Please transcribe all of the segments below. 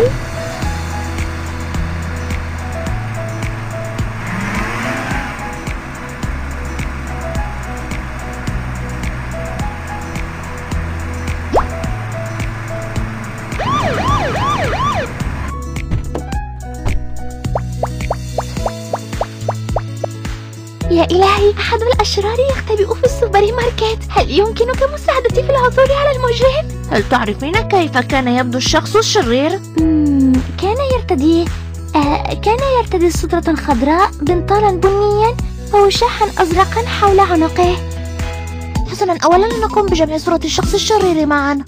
응? يا إلهي أحد الأشرار يختبئ في السوبر ماركت هل يمكنك مساعدتي في العثور على المجرم؟ هل تعرفين كيف كان يبدو الشخص الشرير؟ كان يرتدي آه كان يرتدي سترة خضراء بنطالا بنيا ووشاحا أزرقا حول عنقه حسنا أولا نقوم بجمع صورة الشخص الشرير معا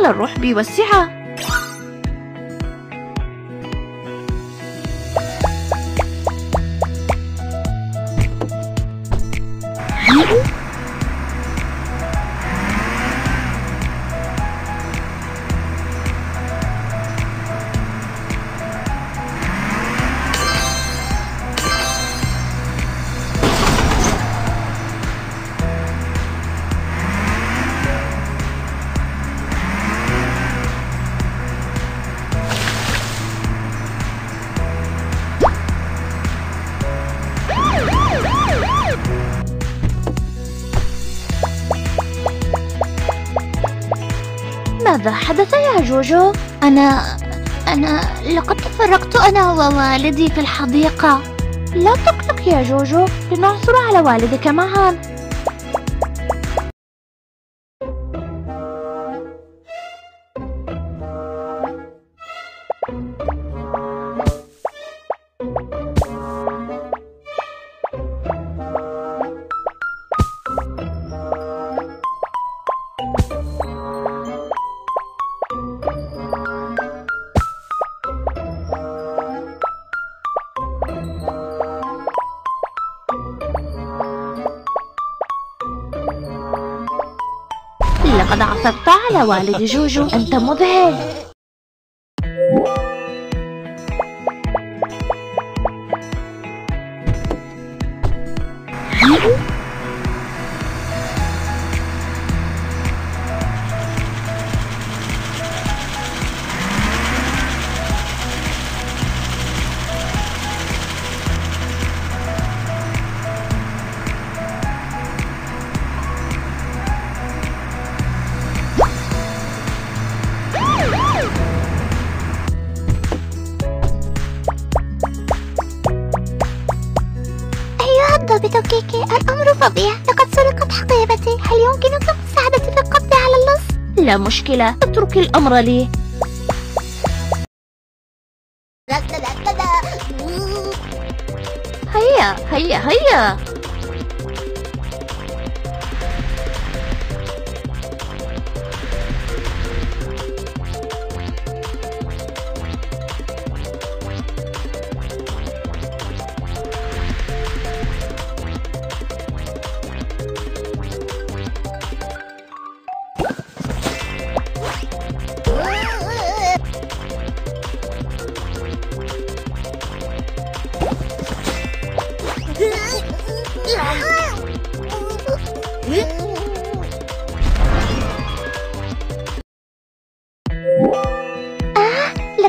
على الرحب والسعة. ماذا؟ حدث يا جوجو؟ أنا أنا لقد تفرقت أنا ووالدي في الحديقة. لا تقلق يا جوجو. لنعثر على والدك معا. لقد عثرت على والد جوجو. أنت مذهل. أيها الضابط كيكي الأمر فظيع. لقد سرقت حقيبتي. هل يمكنك مساعدتي في القبض على اللص؟ لا مشكلة. اترك الأمر لي. هيا هيا هيا.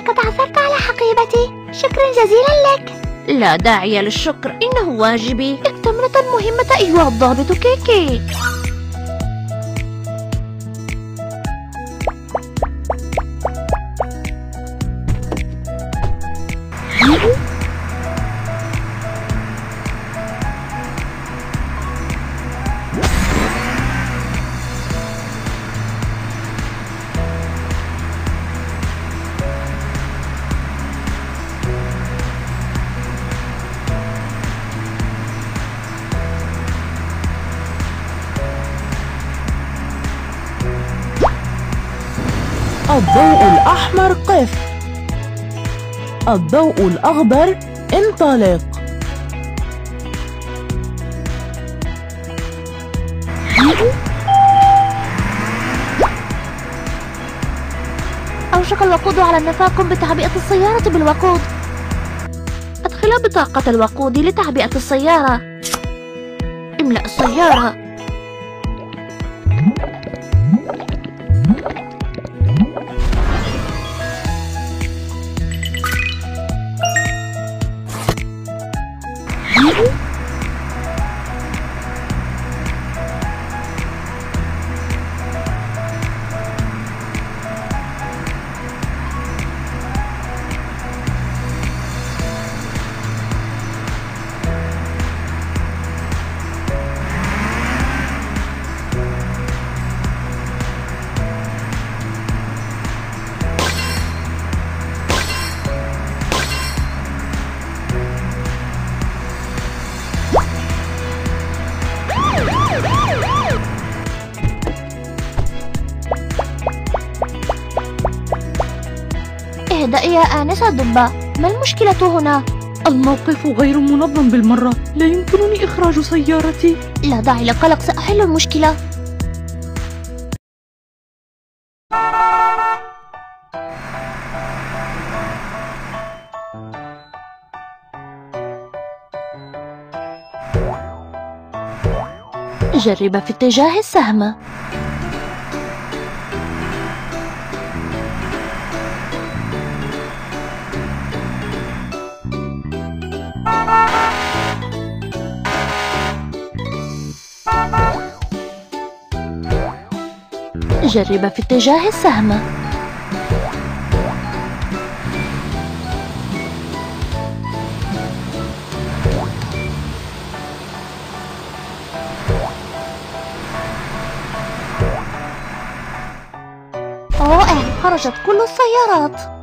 لقد عثرت على حقيبتي. شكرا جزيلا لك. لا داعي للشكر. إنه واجبي. اكتملت المهمة أيها الضابط كيكي. الضوء الأحمر قف. الضوء الأخضر انطلق. أوشك الوقود على النفاق بتعبئة السيارة بالوقود. أدخل بطاقة الوقود لتعبئة السيارة. املأ السيارة. يا آنسة دبة. ما المشكلة هنا؟ الموقف غير منظم بالمرة. لا يمكنني إخراج سيارتي. لا داعي للقلق سأحل المشكلة. جرب في اتجاه السهم. جرب في اتجاه السهم. رائع خرجت كل السيارات.